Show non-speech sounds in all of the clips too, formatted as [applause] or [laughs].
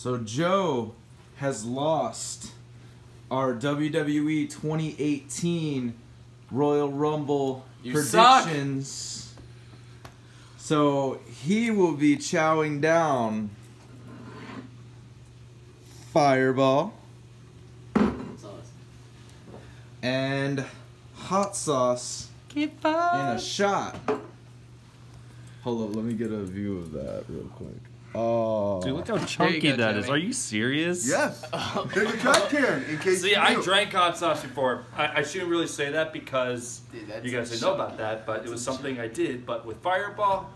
So Joe has lost our WWE 2018 Royal Rumble You suck. predictions. So he will be chowing down Fireball and hot sauce in a shot. Hold up, let me get a view of that real quick. Oh, Dude, look how chunky go, that is. Jimmy. Are you serious? Yes. [laughs] There's a cut Karen in case See, you I drank hot sauce before. I, I shouldn't really say that because Dude, you guys didn't know about that, but it was something I did. But with Fireball,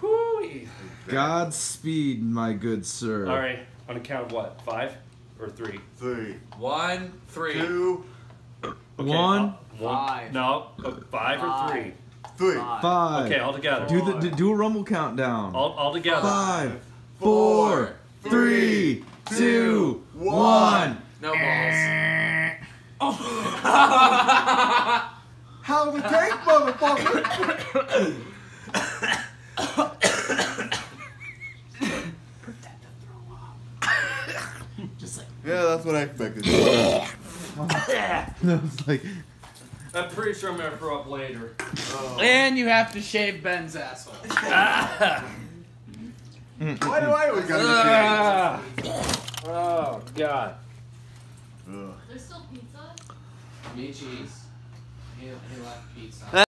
whoo Godspeed, my good sir. All right, on a count of what? Five or three? Three, One, three. two, Okay, One, uh, one- Five. No, uh, five, or three. three, Five. five. Okay, all together. Do the do- do a rumble countdown. all, all together. Five, four, three, two, one. No balls. Oh. [laughs] How the tank, motherfucker? Just like yeah, that's what I expected. [laughs] That was like I'm pretty sure I'm gonna throw up later. And you have to shave Ben's asshole. [laughs] Why do I always gotta Ah. oh God. Ugh. There's still pizza? Me cheese. He, he left pizza.